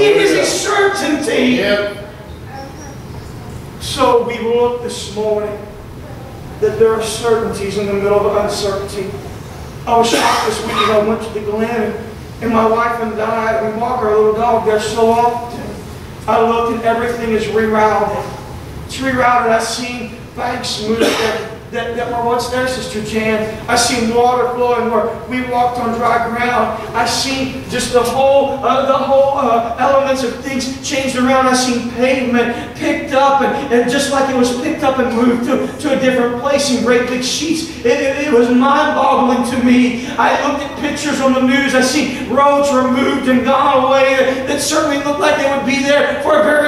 It is a certainty. Yep. So we look this morning that there are certainties in the middle of uncertainty. I was shocked this week as I went to the Glen, and my wife and I, we walk our little dog there so often. I look and everything is rerouted. It's rerouted. I see banks move that, that were once there, Sister Jan. I see water flowing where we walked on dry ground. I see just the whole, uh, the whole uh, elements of things changed around. I see pavement picked up and, and just like it was picked up and moved to, to a different place in great big sheets. It, it, it was mind-boggling to me. I looked at pictures on the news. I see roads removed and gone away that, that certainly looked like they would be there for a very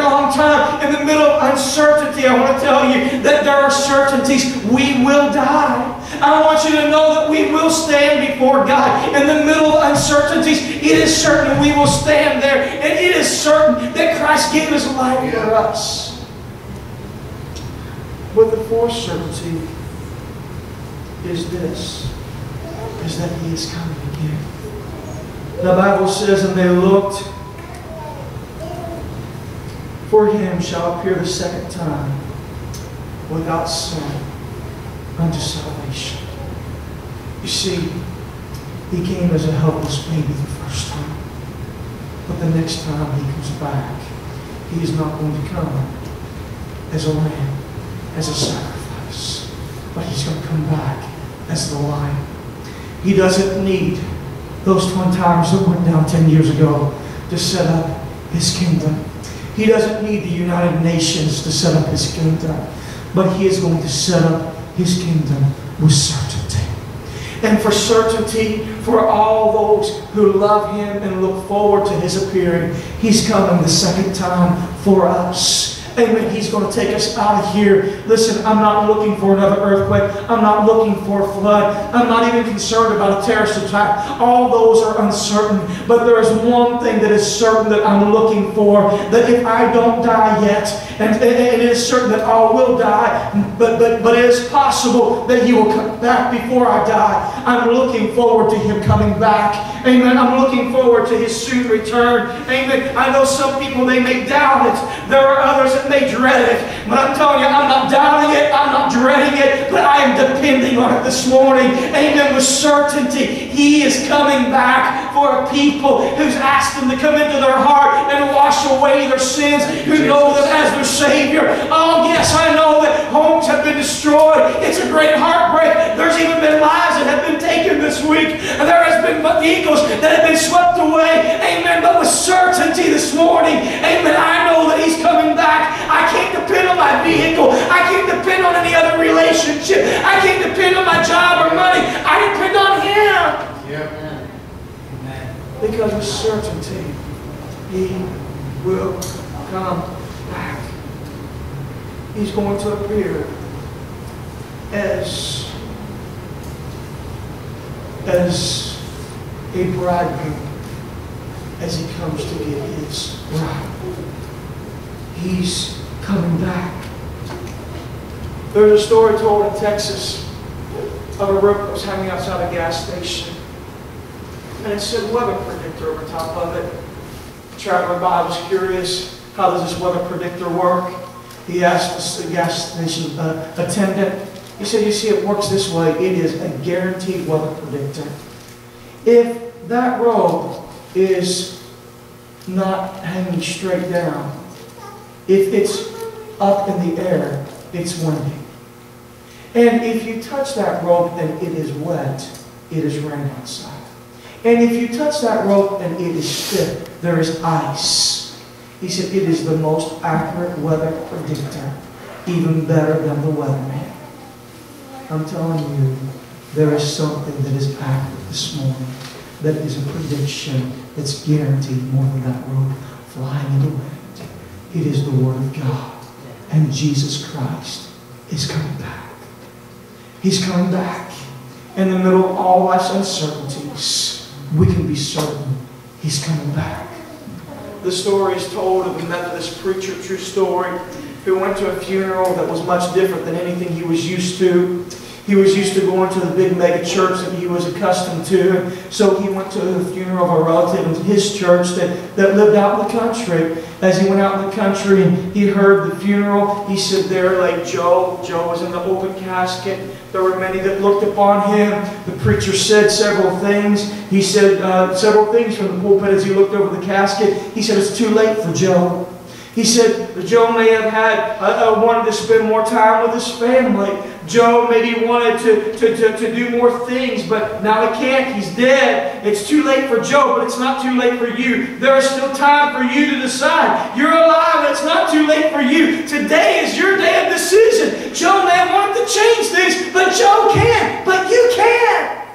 uncertainty, I want to tell you that there are certainties. We will die. I want you to know that we will stand before God. In the middle of uncertainties, it is certain we will stand there. And it is certain that Christ gave his life for us. But the fourth certainty is this, is that he is coming again. The Bible says, and they looked, for him shall appear the second time without sin unto salvation. You see, he came as a helpless baby the first time. But the next time he comes back, he is not going to come as a lamb, as a sacrifice, but he's going to come back as the lion. He doesn't need those twin towers that went down 10 years ago to set up his kingdom. He doesn't need the United Nations to set up his kingdom, but he is going to set up his kingdom with certainty. And for certainty, for all those who love him and look forward to his appearing, he's coming the second time for us. Amen. He's going to take us out of here. Listen, I'm not looking for another earthquake. I'm not looking for a flood. I'm not even concerned about a terrorist attack. All those are uncertain. But there is one thing that is certain that I'm looking for. That if I don't die yet, and, and it is certain that I will die, but, but, but it is possible that he will come back before I die. I'm looking forward to him coming back. Amen. I'm looking forward to his soon return. Amen. I know some people, they may doubt it. There are others that may dread it. But I'm telling you, I'm not doubting it. I'm not dreading it. But I am depending on it this morning. Amen. With certainty, he is coming back for a people who's asked him to come into their heart and wash away their sins, who know them as their Savior. Oh, yes, I know that homes have been destroyed. It's a great heartbreak. There's even been lives that have been taken this week. And there has been eagles that have been swept away. Amen. But with certainty this morning, amen, I know that He's coming back. I can't depend on my vehicle. I can't depend on any other relationship. I can't depend on my job or money. I depend on Him. Yep. Because with certainty, He will come back. He's going to appear as, as a bridegroom as he comes to get his bride. He's coming back. There's a story told in Texas of a rope that was hanging outside a gas station. And it said weather over top of it. Traveling by was curious, how does this weather predictor work? He asked the gas station uh, attendant, he said, you see, it works this way. It is a guaranteed weather predictor. If that rope is not hanging straight down, if it's up in the air, it's windy. And if you touch that rope and it is wet, it is rain outside. And if you touch that rope and it is stiff, there is ice. He said it is the most accurate weather predictor, even better than the weatherman. I'm telling you, there is something that is accurate this morning that is a prediction that's guaranteed more than that rope flying in the wind. It is the Word of God. And Jesus Christ is coming back. He's coming back. In the middle of all life's uncertainties, we can be certain He's coming back. The story is told of a Methodist preacher, true story, who went to a funeral that was much different than anything he was used to. He was used to going to the big mega church that he was accustomed to. So he went to the funeral of a relative in his church that, that lived out in the country. As he went out in the country and he heard the funeral, he stood there like Joe. Joe was in the open casket. There were many that looked upon him. The preacher said several things. He said uh, several things from the pulpit as he looked over the casket. He said, It's too late for Joe. He said Joe may have had uh, uh, wanted to spend more time with his family. Joe maybe wanted to, to, to, to, do more things, but now he can't. He's dead. It's too late for Joe, but it's not too late for you. There is still time for you to decide. You're alive. It's not too late for you. Today is your day decision. Joe may want to change things, but Joe can't. But you can.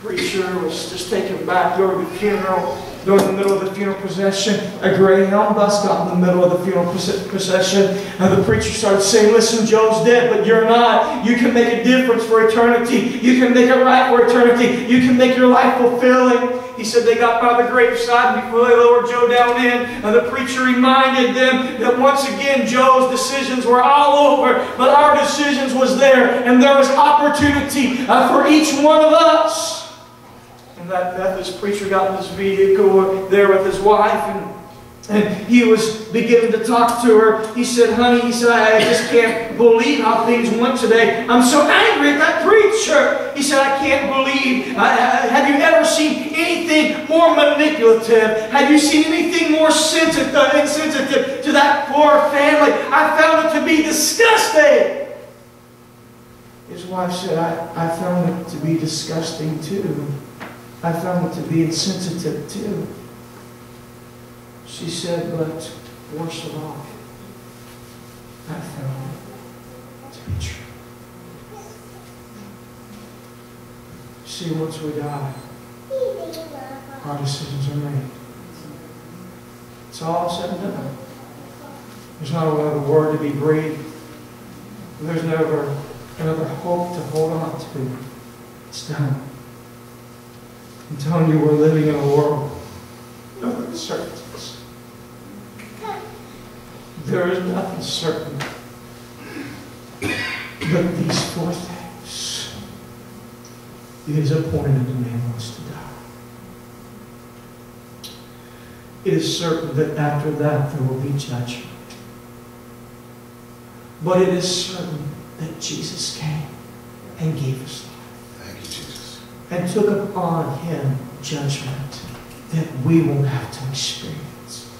Preacher sure was just taken back during the funeral during the middle of the funeral procession, a Greyhound bus got in the middle of the funeral procession, and the preacher started saying, Listen, Joe's dead, but you're not. You can make a difference for eternity. You can make it right for eternity. You can make your life fulfilling. He said they got by the graveside before they lowered Joe down in, and the preacher reminded them that once again Joe's decisions were all over, but our decisions was there, and there was opportunity uh, for each one of us. And that Methodist preacher got in his vehicle there with his wife and and he was beginning to talk to her. He said, honey, he said, I just can't believe how things went today. I'm so angry at that preacher. He said, I can't believe. have you ever seen anything more manipulative? Have you seen anything more sensitive, insensitive to that poor family? I found it to be disgusting. His wife said, I, I found it to be disgusting too. I found it to be insensitive too. She said, but worst of all, I found it to be true. See, once we die, our decisions are made. It's all said and done. There's not another word to be breathed. There's never another hope to hold on to. It's done. I'm telling you, we're living in a world of uncertainties. There is nothing certain but these four things. It is appointed that man wants to die. It is certain that after that there will be judgment. But it is certain that Jesus came and gave us life and took upon him judgment that we won't have to experience.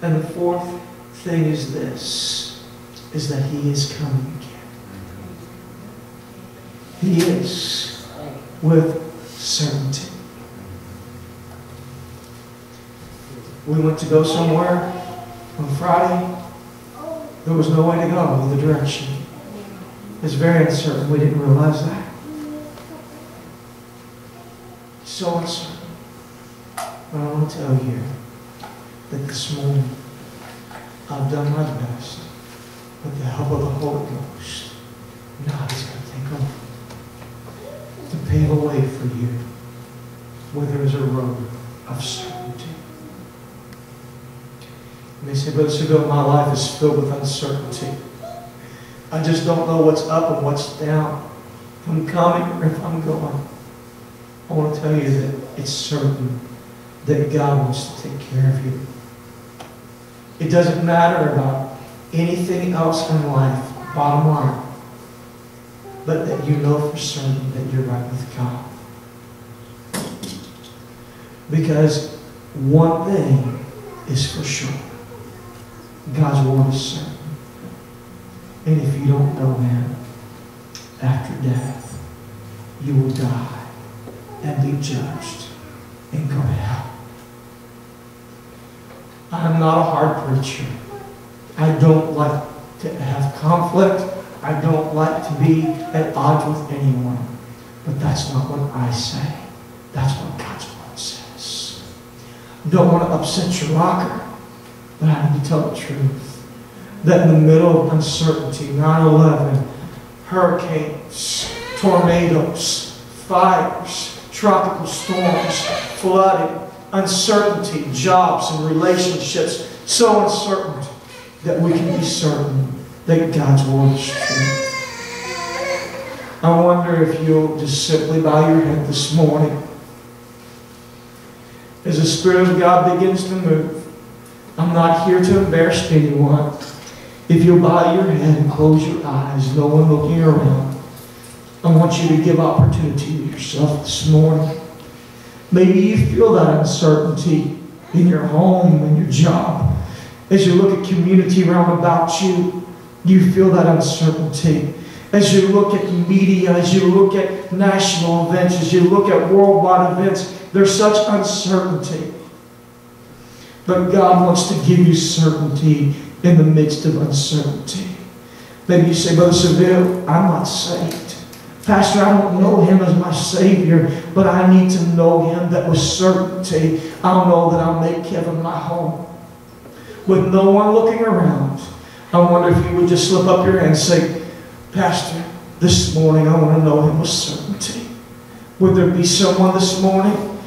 And the fourth thing is this, is that he is coming again. He is with certainty. We went to go somewhere on Friday. There was no way to go in the direction. It's very uncertain. We didn't realize that. So uncertain. But I want to tell you that this morning I've done my best with the help of the Holy Ghost. God is going to take over to pave a way for you where there is a road of certainty. And they say, Brother Segal, my life is filled with uncertainty. I just don't know what's up and what's down. If I'm coming or if I'm going. I want to tell you that it's certain that God wants to take care of you. It doesn't matter about anything else in life, bottom line, but that you know for certain that you're right with God. Because one thing is for sure. God's word is certain. And if you don't know Him, after death, you will die and be judged and go to hell. I'm not a hard preacher. I don't like to have conflict. I don't like to be at odds with anyone. But that's not what I say. That's what God's Word says. Don't want to upset your rocker, but I need to tell the truth that in the middle of uncertainty, 9 11, hurricanes, tornadoes, fires, tropical storms, flooding, uncertainty, jobs and relationships, so uncertain that we can be certain that God's word is true. I wonder if you'll just simply bow your head this morning as the Spirit of God begins to move. I'm not here to embarrass anyone. If you'll bow your head and close your eyes, no one looking around, I want you to give opportunity to yourself this morning. Maybe you feel that uncertainty in your home, in your job. As you look at community around about you, you feel that uncertainty. As you look at media, as you look at national events, as you look at worldwide events, there's such uncertainty. But God wants to give you certainty in the midst of uncertainty. Maybe you say, Brother Seville, I'm not saved. Pastor, I don't know him as my Savior, but I need to know him that with certainty I'll know that I'll make heaven my home. With no one looking around, I wonder if you would just slip up your hand and say, Pastor, this morning I want to know him with certainty. Would there be someone this morning?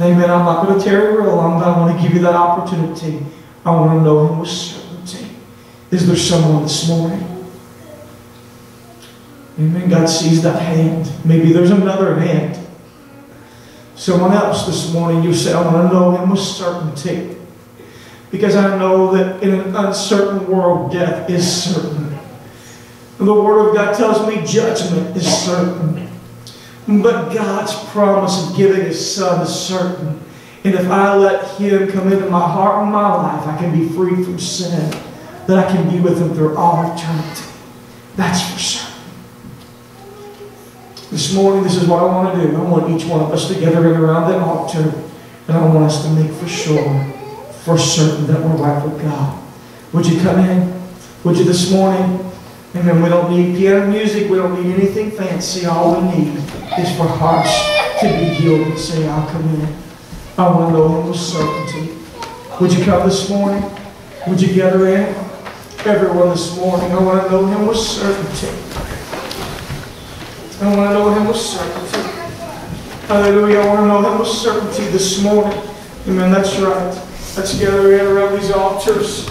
Amen. I'm not going to tear you real long, but I want to give you that opportunity. I want to know him with certainty. Is there someone this morning? Amen. God sees that hand. Maybe there's another hand. Someone else this morning, you say, I want to know him with certainty. Because I know that in an uncertain world, death is certain. The Word of God tells me judgment is certain. But God's promise of giving His Son is certain. And if I let Him come into my heart and my life, I can be free from sin. That I can be with Him through all eternity. That's for certain. This morning, this is what I want to do. I want each one of us to gather around that altar, and I want us to make for sure, for certain, that we're right with God. Would you come in? Would you this morning? Amen. We don't need piano music. We don't need anything fancy. All we need is for hearts to be healed and say, I'll come in. I want to know Him with certainty. Would you come this morning? Would you gather in? Everyone this morning, I want to know Him with certainty. I want to know Him with certainty. Hallelujah. I want to know Him with certainty this morning. Amen. That's right. Let's gather around these altars.